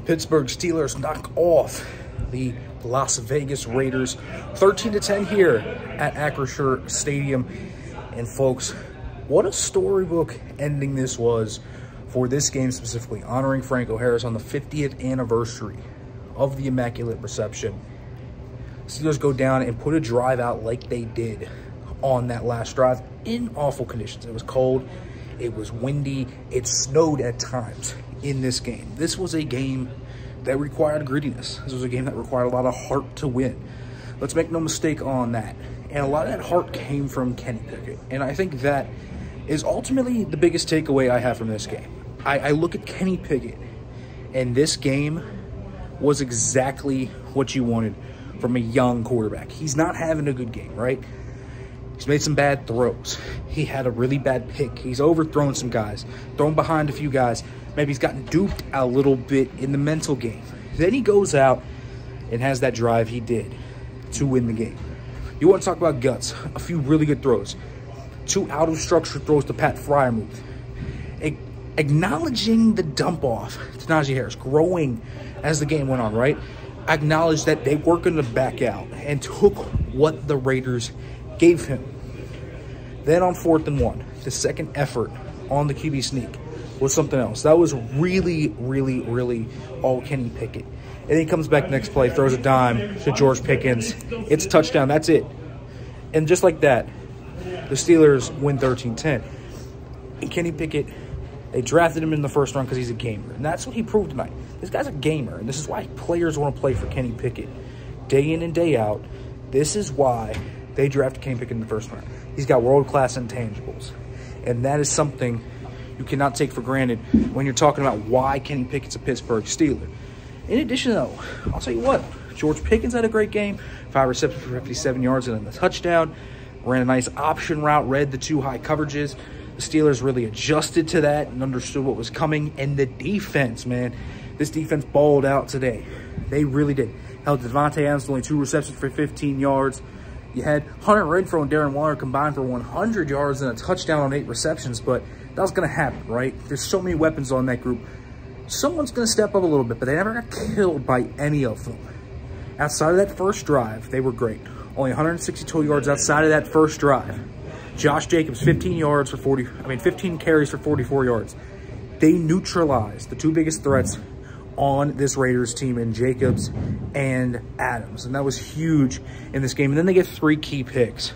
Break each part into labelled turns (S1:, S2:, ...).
S1: the Pittsburgh Steelers knock off the Las Vegas Raiders 13 to 10 here at Acrisure Stadium. And folks, what a storybook ending this was for this game specifically, honoring Franco Harris on the 50th anniversary of the Immaculate Reception. Steelers go down and put a drive out like they did on that last drive in awful conditions. It was cold, it was windy, it snowed at times in this game. This was a game that required grittiness. This was a game that required a lot of heart to win. Let's make no mistake on that. And a lot of that heart came from Kenny Pickett. And I think that is ultimately the biggest takeaway I have from this game. I, I look at Kenny Pickett, and this game was exactly what you wanted from a young quarterback. He's not having a good game, right? He's made some bad throws. He had a really bad pick. He's overthrown some guys, thrown behind a few guys. Maybe he's gotten duped a little bit in the mental game. Then he goes out and has that drive he did to win the game. You want to talk about guts? A few really good throws. Two out of structure throws to Pat Freiermuth. Acknowledging the dump off to Najee Harris, growing as the game went on, right? Acknowledged that they were going to back out and took what the Raiders gave him. Then on fourth and one, the second effort on the QB sneak was something else. That was really, really, really all Kenny Pickett. And he comes back next play, throws a dime to George Pickens. It's touchdown. That's it. And just like that, the Steelers win 13-10. And Kenny Pickett, they drafted him in the first round because he's a gamer. And that's what he proved tonight. This guy's a gamer. And this is why players want to play for Kenny Pickett. Day in and day out. This is why they drafted Kenny Pickett in the first round. He's got world-class intangibles. And that is something you cannot take for granted when you're talking about why Kenny Pickett's a Pittsburgh Steeler. In addition, though, I'll tell you what, George Pickens had a great game. Five receptions for 57 yards and a touchdown. Ran a nice option route, read the two high coverages. The Steelers really adjusted to that and understood what was coming. And the defense, man, this defense balled out today. They really did. Held Davante Adams only two receptions for 15 yards. You had Hunter Renfrow and Darren Waller combined for 100 yards and a touchdown on eight receptions, but that was going to happen, right? There's so many weapons on that group. Someone's going to step up a little bit, but they never got killed by any of them. Outside of that first drive, they were great. Only 162 yards outside of that first drive. Josh Jacobs, 15 yards for 40, I mean, 15 carries for 44 yards. They neutralized the two biggest threats on this Raiders team in Jacobs and Adams. And that was huge in this game. And then they get three key picks.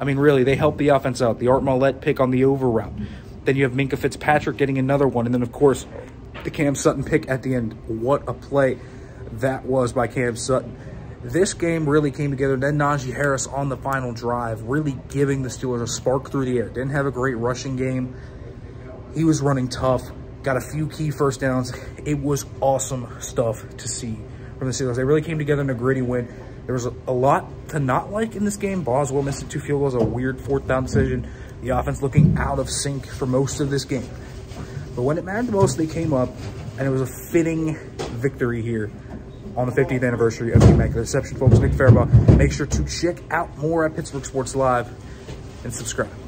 S1: I mean, really, they help the offense out. The Art Maulet pick on the over route. Then you have Minkah Fitzpatrick getting another one. And then, of course, the Cam Sutton pick at the end. What a play that was by Cam Sutton. This game really came together. Then Najee Harris on the final drive, really giving the Steelers a spark through the air. Didn't have a great rushing game. He was running tough got a few key first downs. It was awesome stuff to see from the Steelers. They really came together in a gritty win. There was a, lot to not like in this game. Boswell missing two field goals, a weird fourth down decision. The offense looking out of sync for most of this game. But when it mattered the most, they came up, and it was a fitting victory here on the 50th anniversary of the Immaculate Reception. Folks, Nick Farabaugh. Make sure to check out more at Pittsburgh Sports Live and subscribe.